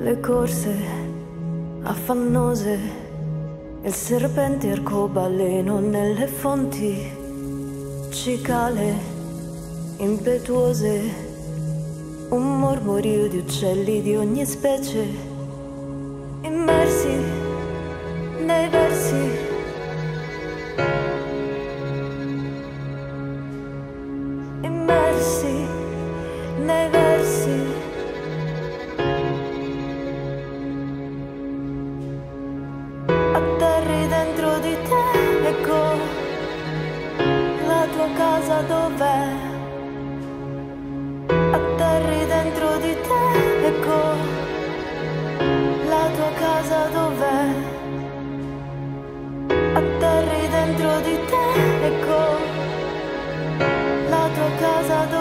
le corse affannose, il serpente arcobaleno nelle fonti, cicale impetuose, un mormorio di uccelli di ogni specie, immersi nei versi. Immersi nei versi. Casa dov'è? Atterri dentro di te, ecco la tua casa dov'è? Atterri dentro di te, ecco la tua casa dov'è?